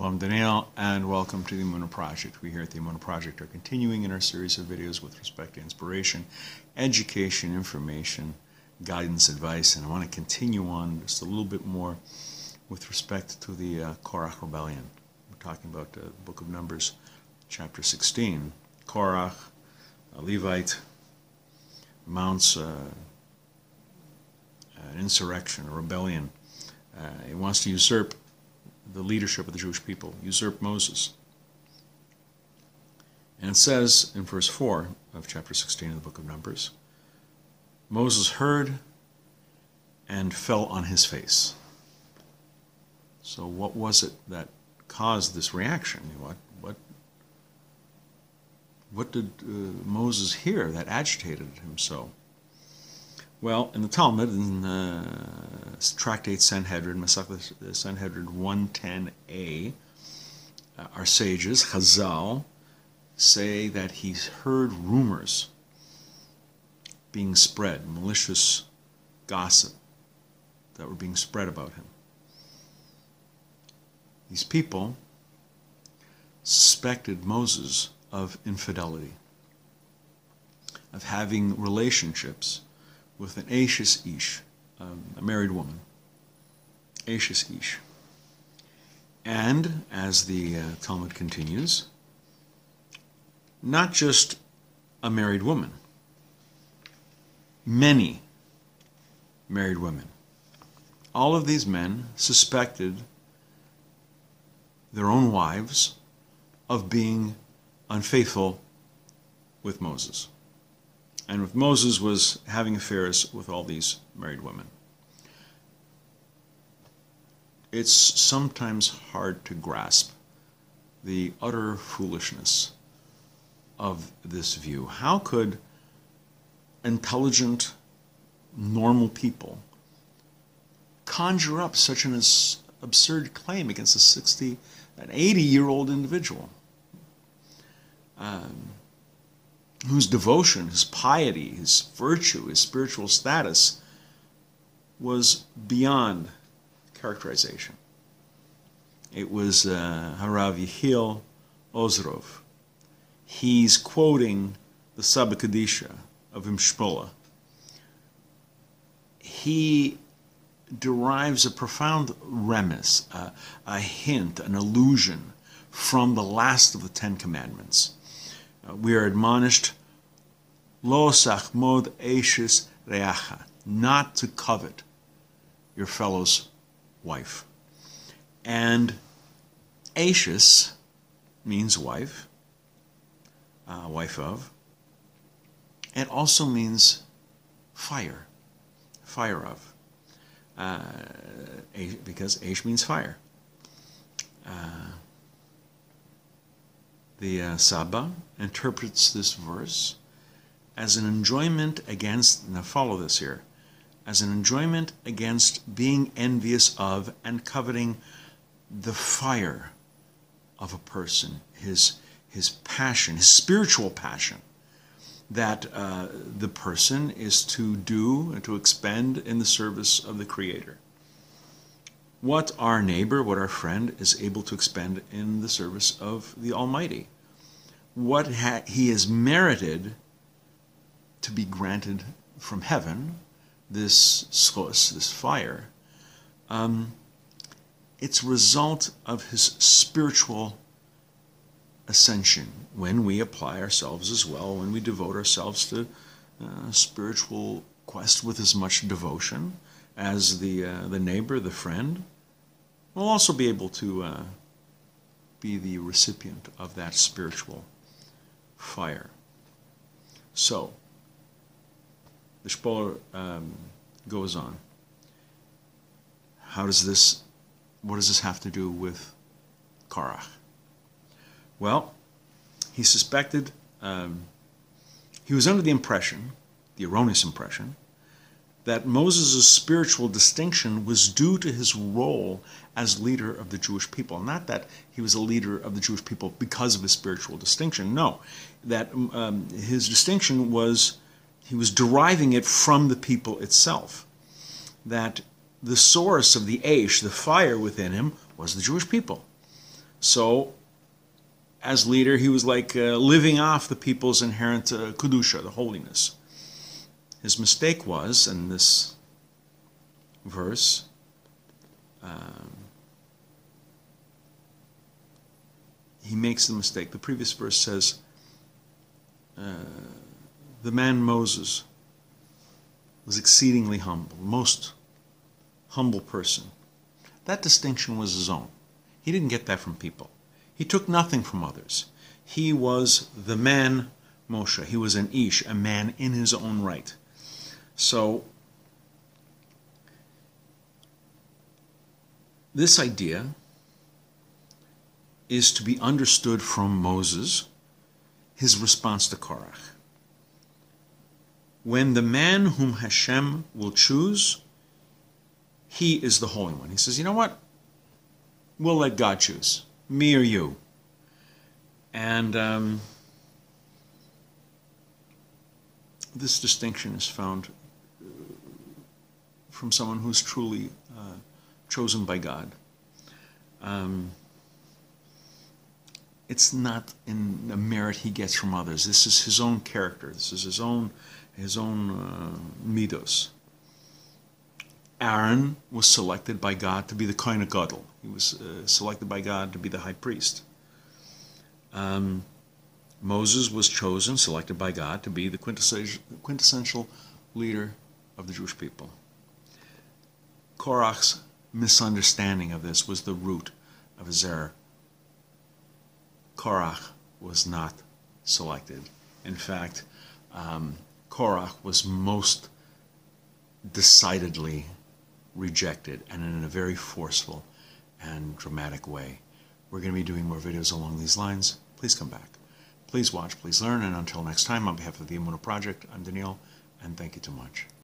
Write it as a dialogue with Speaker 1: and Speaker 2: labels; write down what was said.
Speaker 1: I'm Daniel, and welcome to the Emunah Project. We here at the Emunah Project are continuing in our series of videos with respect to inspiration, education, information, guidance, advice, and I want to continue on just a little bit more with respect to the uh, Korach rebellion. We're talking about the book of Numbers, chapter 16. Korach, a Levite, mounts uh, an insurrection, a rebellion. Uh, he wants to usurp the leadership of the Jewish people, usurped Moses. And it says in verse 4 of chapter 16 of the book of Numbers Moses heard and fell on his face. So, what was it that caused this reaction? What, what, what did uh, Moses hear that agitated him so? Well, in the Talmud, in uh, Tractate Sanhedrin, Masach Sanhedrin 110a, uh, our sages, Chazal, say that he's heard rumors being spread, malicious gossip that were being spread about him. These people suspected Moses of infidelity, of having relationships with an Eishes Ish, um, a married woman. Eishes Ish. And, as the uh, Talmud continues, not just a married woman, many married women. All of these men suspected their own wives of being unfaithful with Moses and with Moses was having affairs with all these married women. It's sometimes hard to grasp the utter foolishness of this view. How could intelligent, normal people conjure up such an absurd claim against a 60, an 80 year old individual? Um, whose devotion, his piety, his virtue, his spiritual status was beyond characterization. It was uh, Harav Yehiel Osrov. He's quoting the Saba Kadisha of Imshpola. He derives a profound remez, uh, a hint, an allusion from the last of the Ten Commandments uh, we are admonished, lo sachmod eishis reacha, not to covet your fellow's wife. And Eishes means wife, uh, wife of. It also means fire, fire of, uh, because Aish means fire. Uh, the uh, Saba interprets this verse as an enjoyment against, now follow this here, as an enjoyment against being envious of and coveting the fire of a person, his, his passion, his spiritual passion, that uh, the person is to do and to expend in the service of the Creator. What our neighbor, what our friend is able to expend in the service of the Almighty. What ha- he has merited to be granted from heaven, this source, this fire, um, it's a result of his spiritual ascension. When we apply ourselves as well, when we devote ourselves to uh, spiritual quest with as much devotion as the, uh, the neighbor, the friend, we'll also be able to uh, be the recipient of that spiritual fire. So, the Shpoler um, goes on. How does this, what does this have to do with Korach? Well, he suspected, um, he was under the impression, the erroneous impression, that Moses' spiritual distinction was due to his role as leader of the Jewish people. Not that he was a leader of the Jewish people because of his spiritual distinction. No, that um, his distinction was he was deriving it from the people itself. That the source of the Aish, the fire within him, was the Jewish people. So, as leader, he was like uh, living off the people's inherent uh, kedusha, the holiness. His mistake was, in this verse, um, he makes the mistake. The previous verse says, uh, the man Moses was exceedingly humble, most humble person. That distinction was his own. He didn't get that from people. He took nothing from others. He was the man Moshe. He was an Ish, a man in his own right. So, this idea is to be understood from Moses, his response to Korach. When the man whom Hashem will choose, he is the Holy One. He says, you know what? We'll let God choose, me or you. And um, this distinction is found from someone who's truly uh, chosen by God. Um, it's not in the merit he gets from others. This is his own character. This is his own his own uh, midos. Aaron was selected by God to be the Kohen Gadol. He was uh, selected by God to be the high priest. Um, Moses was chosen, selected by God, to be the quintessential, quintessential leader of the Jewish people. Korach's misunderstanding of this was the root of his error. Korach was not selected. In fact, um, Korach was most decidedly rejected and in a very forceful and dramatic way. We're going to be doing more videos along these lines. Please come back. Please watch, please learn, and until next time, on behalf of the Emunah Project, I'm Daniel, and thank you too much.